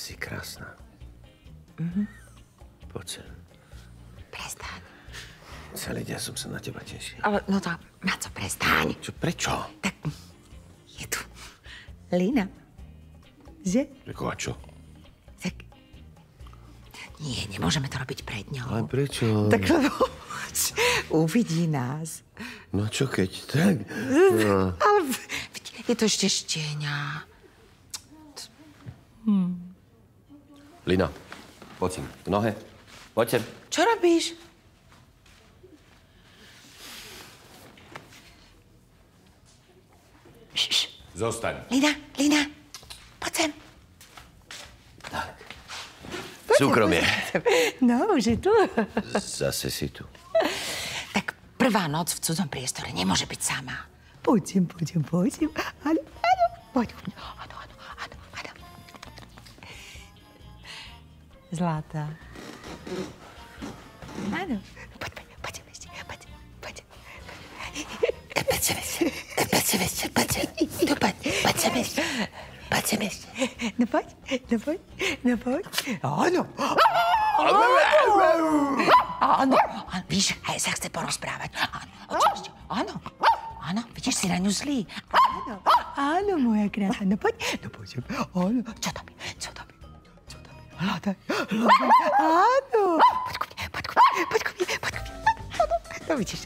Si krásna. Mhm. Poď sem. Prestaň. Celý deň som sa na teba tešil. Ale, no to, na co prestaň? Čo, prečo? Tak, je tu Lina. Že? Ako a čo? Tak, nie, nemôžeme to robiť pred ňou. Ale prečo? Tak lebo uvidí nás. No čo keď? Tak. No. Ale je to ešte štieňa. Lina, poď sem. K nohe. Poď sem. Čo robíš? Šš, Zostaň. Lina, Lina, poď sem. Tak. Súkromie. No, už je tu. Zase si tu. Tak prvá noc v cudzom priestore nemôže byť sama. Poďme, poďme, poďme. Áno, áno, poď ku mne. Zlatá. Áno. Poďme, poďme ešte, poď, poď. Poď sem ešte, poď sem ešte, poď sem. Tu poď, poď sem ešte. Poď sem ešte. No poď, no poď, no poď. Áno. Áno, víš, aj sa chce porozprávať. Áno, očište, áno. Áno, vidíš, si na ňu zlý. Áno, áno, moja krásna. No poď, no poďme. Áno. Čo by? lataj, lataj. Anu, podkup mnie, podkup mnie, podkup. No widzisz.